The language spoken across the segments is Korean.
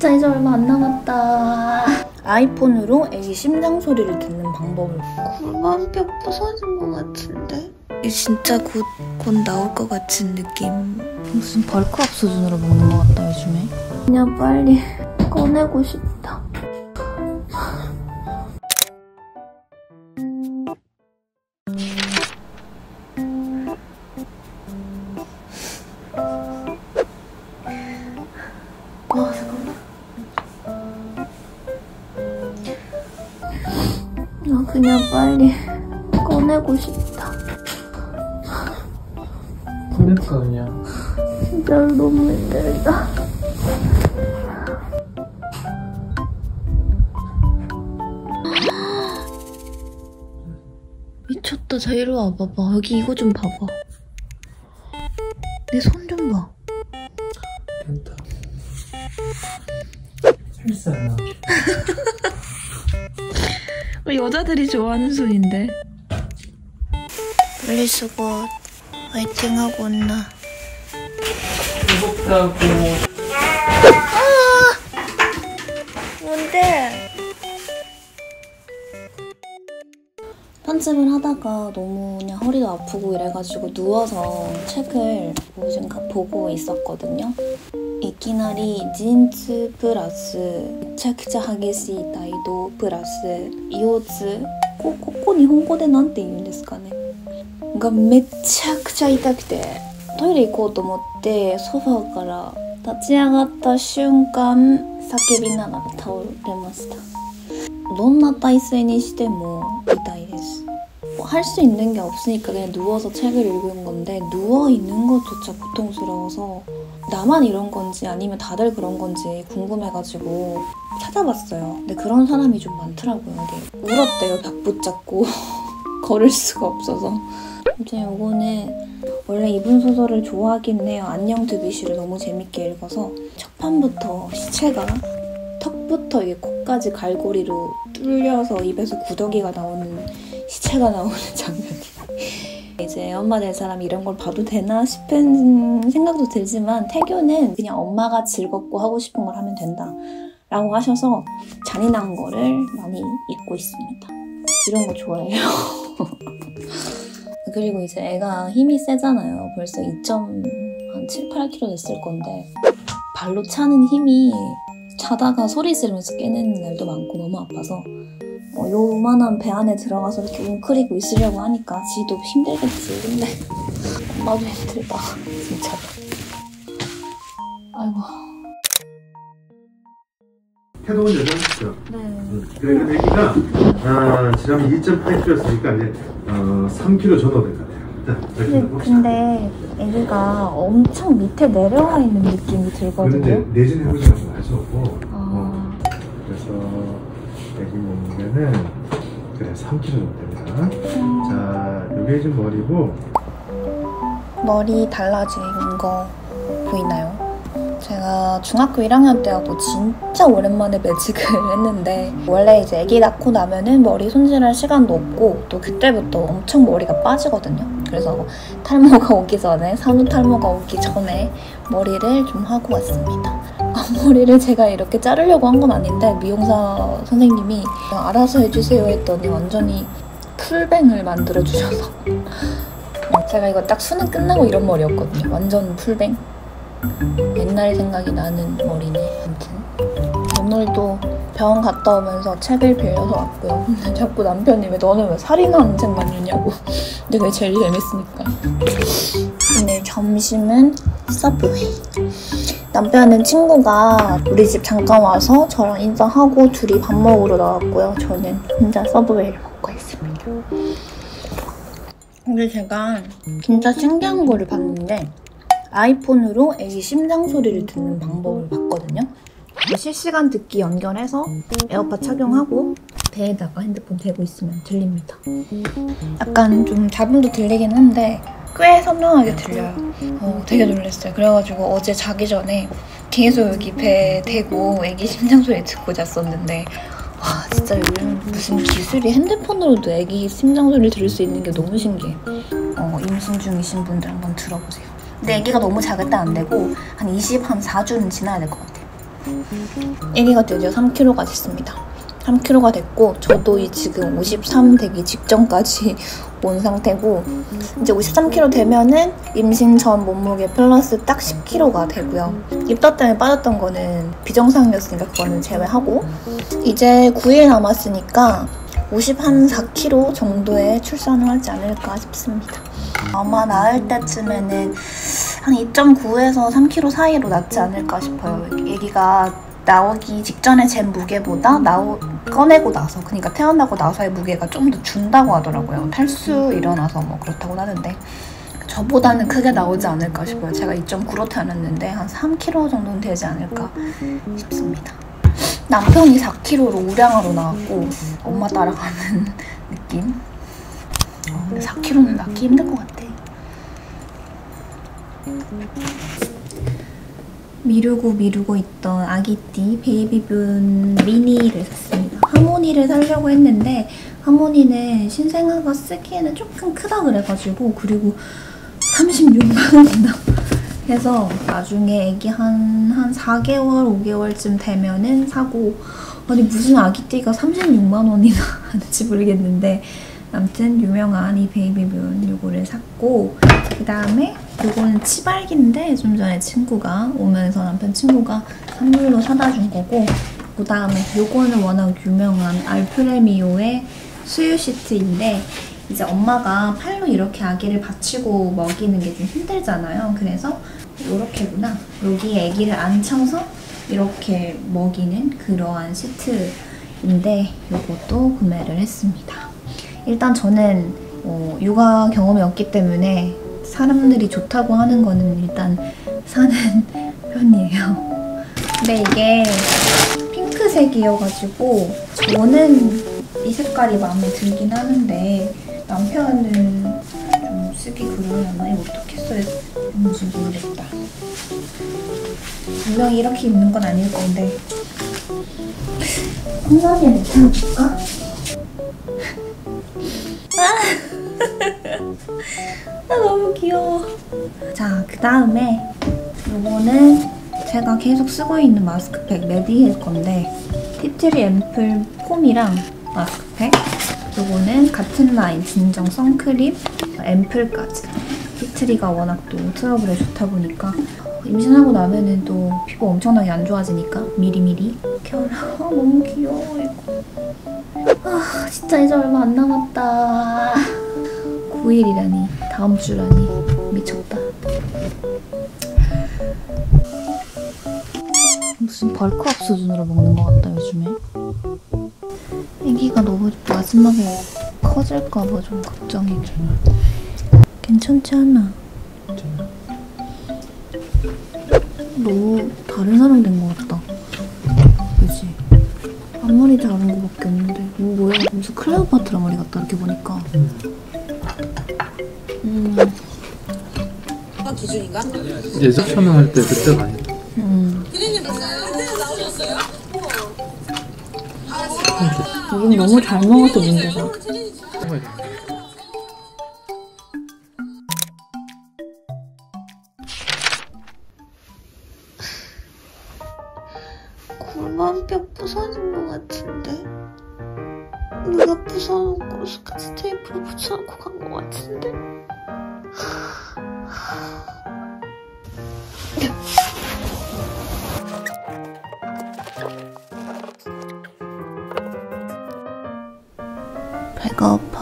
진짜 이제 얼마 안 남았다. 아이폰으로 애기 심장 소리를 듣는 방법을 골반뼈 부서진 것 같은데? 이게 진짜 곧, 곧 나올 것 같은 느낌. 무슨 벌크업 수준으로 먹는 것 같다, 요즘에. 그냥 빨리 꺼내고 싶다. 그냥 빨리 꺼내고 싶다. 보낼까 그냥 진짜 너무 힘들다. 미쳤다. 자, 이리 와봐봐. 여기 이거 좀 봐봐. 여자들이 좋아하는 손인데. 분리수거 화이팅 하고 온나. 무겁다고 뭔데? 편집을 하다가 너무 그냥 허리도 아프고 이래가지고 누워서 책을 요즘 가- 보고 있었거든요. いきなり陣痛プラスめちゃくちゃ激しい大動プラス腰痛。こここ日本語でなんて言うんですかね。がめちゃくちゃ痛くてトイレ行こうと思ってソファーから立ち上がった瞬間叫びながら倒れました。どんな体勢にしても 할 수 있는 게 없으니까 그냥 누워서 책을 읽은 건데 누워 있는 것조차 고통스러워서 나만 이런 건지 아니면 다들 그런 건지 궁금해가지고 찾아봤어요. 근데 그런 사람이 좀 많더라고요. 이게 울었대요. 벽 붙잡고 걸을 수가 없어서. 아무튼 요거는 원래 이분 소설을 좋아하긴 해요. 안녕 드뷔시를 너무 재밌게 읽어서 첫 판부터 시체가 턱부터 이게 코까지 갈고리로 뚫려서 입에서 구더기가 나오는 시체가 나오는 장면이. 이제 엄마 될 사람이 이런 걸 봐도 되나 싶은 생각도 들지만 태교는 그냥 엄마가 즐겁고 하고 싶은 걸 하면 된다 라고 하셔서 잔인한 거를 많이 읽고 있습니다. 이런 거 좋아해요. 그리고 이제 애가 힘이 세잖아요. 벌써 2.7, 8kg 됐을 건데 발로 차는 힘이 자다가 소리 지르면서 깨는 날도 많고 너무 아파서 어, 요만한 배 안에 들어가서 이렇게 웅크리고 있으려고 하니까 지도 힘들겠지. 근데 엄마도 힘들다. 진짜. 아이고. 해동은 여전하시죠? 네. 그래, 애기가 아, 지난번 2.8kg였으니까 이제 어, 3kg 정도 될것 같아요. 자, 자, 근데, 봅시다. 근데 애기가 엄청 밑에 내려와 있는 느낌이 들거든요. 그런데 내진 해보시라고 하셨고 아. 어, 그래서 애기 몸무게는 그래 3kg 정도 됩니다. 자, 요게 지금 머리고 머리 달라진 거 보이나요? 제가 중학교 1학년 때하고 진짜 오랜만에 매직을 했는데 원래 이제 아기 낳고 나면은 머리 손질할 시간도 없고 또 그때부터 엄청 머리가 빠지거든요. 그래서 탈모가 오기 전에 산후 탈모가 오기 전에 머리를 좀 하고 왔습니다. 앞머리를 제가 이렇게 자르려고 한 건 아닌데 미용사 선생님이 알아서 해주세요 했더니 완전히 풀뱅을 만들어 주셔서 제가 이거 딱 수능 끝나고 이런 머리였거든요. 완전 풀뱅. 옛날 생각이 나는 머리네. 아무튼 오늘도 병원 갔다 오면서 책을 빌려서 왔고요. 자꾸 남편이 왜 너는 왜 살인하는 책만 읽냐고. 근데 그게 제일 재밌으니까. 오늘 점심은 서브웨이. 남편은 친구가 우리 집 잠깐 와서 저랑 인사하고 둘이 밥 먹으러 나왔고요. 저는 혼자 서브웨이를 먹고 있습니다. 근데 제가 진짜 신기한 거를 봤는데 아이폰으로 애기 심장 소리를 듣는 방법을 봤거든요. 실시간 듣기 연결해서 에어팟 착용하고 배에다가 핸드폰 대고 있으면 들립니다. 약간 좀 잡음도 들리긴 한데 꽤 선명하게 들려요. 어, 되게 놀랐어요. 그래가지고 어제 자기 전에 계속 여기 배에 대고 애기 심장 소리 듣고 잤었는데 와 진짜 요즘 무슨 기술이 핸드폰으로도 애기 심장 소리를 들을 수 있는 게 너무 신기해. 어, 임신 중이신 분들 한번 들어보세요. 근데 애기가 너무 작을 때 안 되고 한 20, 한 4주는 지나야 될 것 같아요. 아기가 드디어 3kg가 됐습니다. 3kg가 됐고 저도 이 지금 53 되기 직전까지 온 상태고 이제 53kg 되면은 임신 전 몸무게 플러스 딱 10kg가 되고요. 입덧 때문에 빠졌던 거는 비정상이었으니까 그거는 제외하고 이제 9일 남았으니까 50 한 4kg 정도의 출산을 하지 않을까 싶습니다. 아마 낳을 때쯤에는 한 2.9에서 3kg 사이로 낳지 않을까 싶어요. 아기가 나오기 직전에 잰 무게보다 나오, 꺼내고 나서 그러니까 태어나고 나서의 무게가 좀 더 준다고 하더라고요. 탈수 일어나서 뭐 그렇다고 하는데 저보다는 크게 나오지 않을까 싶어요. 제가 2.9로 태어났는데 한 3kg 정도는 되지 않을까 싶습니다. 남편이 4kg로 우량으로 나왔고 엄마 따라가는 느낌. 어, 근데 4kg는 낳기 힘들 것 같아. 미루고 미루고 있던 아기띠 베이비분 미니를 샀습니다. 하모니를 사려고 했는데 하모니는 신생아가 쓰기에는 조금 크다 그래가지고 그리고 36만 원이나 해서 나중에 아기 한, 한 4개월, 5개월쯤 되면은 사고 아니 무슨 아기띠가 36만 원이나 하는지 모르겠는데 아무튼 유명한 이 베이비분 요거를 샀고 그 다음에 요거는 치발기인데 좀 전에 친구가 오면서 남편 친구가 선물로 사다 준 거고 그 다음에 요거는 워낙 유명한 알프레미오의 수유 시트인데 이제 엄마가 팔로 이렇게 아기를 받치고 먹이는 게 좀 힘들잖아요. 그래서 이렇게구나. 여기에 아기를 앉혀서 이렇게 먹이는 그러한 시트인데 이것도 구매를 했습니다. 일단 저는 어, 육아 경험이 없기 때문에 사람들이 좋다고 하는 거는 일단 사는 편이에요. 근데 이게 핑크색이어가지고 저는 이 색깔이 마음에 들긴 하는데 남편은 좀 쓰기 그러려나 이거 어떻게 써야 되는지 모르겠다. 분명히 이렇게 입는 건 아닐 건데 콩나비에 괜찮을까? 아 너무 귀여워. 자, 그 다음에 요거는 제가 계속 쓰고 있는 마스크팩 메디힐 건데 tea tree 앰플 폼이랑 마스크팩 요거는 같은 라인 진정 선크림 앰플까지 tea tree가 워낙 또 트러블에 좋다 보니까 임신하고 나면은 또 피부 엄청나게 안 좋아지니까 미리미리 케어를 아 너무 귀여워 이거. 아 진짜 이제 얼마 안 남았다. 9일이라니 다음 주라니 미쳤다. 무슨 벌크업 수준으로 먹는 것 같다 요즘에. 애기가 너무 마지막에 커질까봐 좀 걱정이 돼 괜찮지 않아? 너무 다른 사람 된 것 같다. 그지? 앞머리 다른 거밖에 없는데. 이거 뭐야? 무슨 클레오파트라 머리 같다 이렇게 보니까. 음, 예전 촬영할 때 그때가 아니야. 음. 여긴 너무 잘 먹어서 문제다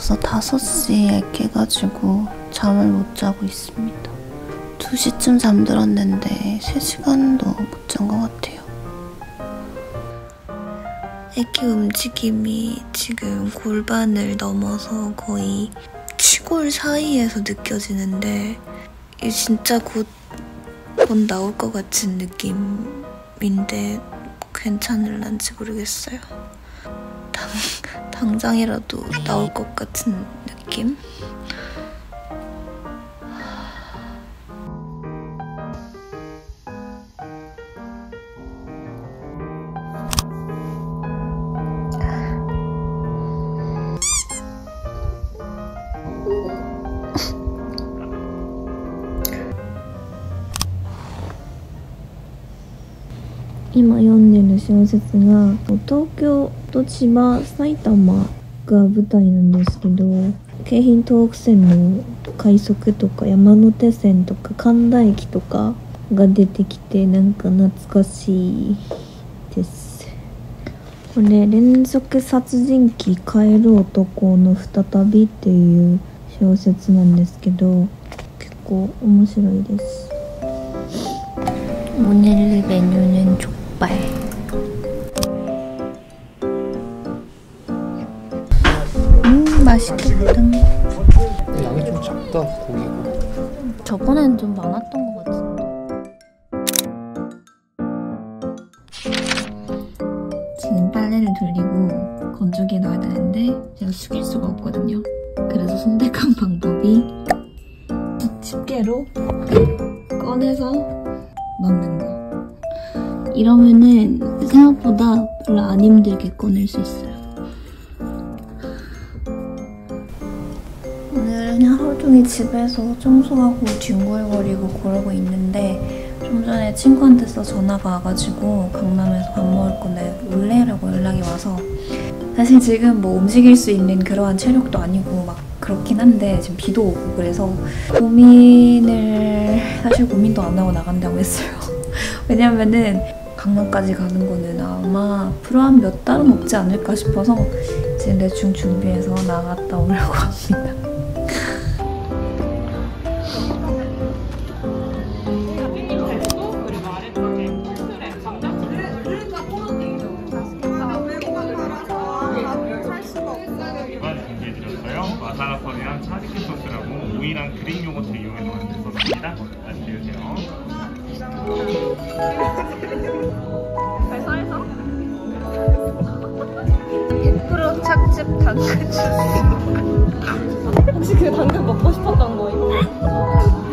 가 아파서 5시에 깨가지고 잠을 못 자고 있습니다. 2시쯤 잠들었는데 3시간도 못 잔 것 같아요. 애기 움직임이 지금 골반을 넘어서 거의 치골 사이에서 느껴지는데 이 진짜 곧, 곧 나올 것 같은 느낌인데 괜찮을란지 모르겠어요. 당, 당장이라도 나올 것 같은 느낌? 今読んでる小説が東京と千葉埼玉が舞台なんですけど京浜東北線の快速とか山手線とか神田駅とかが出てきてなんか懐かしいですこれ「連続殺人鬼帰る男の再び」っていう小説なんですけど結構面白いです。 족발. 음, 맛있겠다. 양이 좀 작다 고기가 저번엔 좀 많았던 것 같은데. 지금 빨래를 돌리고 건조기에 넣어야 되는데 제가 숙일 수가 없거든요. 그래서 선택한 방법이 집게로 꺼내서 넣는 거. 이러면은 생각보다 별로 안 힘들게 꺼낼 수 있어요. 오늘 그냥 하루 종일 집에서 청소하고 뒹굴거리고 그러고 있는데 좀 전에 친구한테서 전화가 와가지고 강남에서 밥 먹을 건데 올래라고 연락이 와서 사실 지금 뭐 움직일 수 있는 그러한 체력도 아니고 막 그렇긴 한데 지금 비도 오고 그래서 고민을 사실 고민도 안 하고 나간다고 했어요. 왜냐면은 강남까지 가는 거는 아마 앞으로 한 몇 달은 없지 않을까 싶어서 지금 대충 준비해서 나갔다 오려고 합니다. 셉 당근 주스 혹시 그 당근 먹고 싶었던 거예요?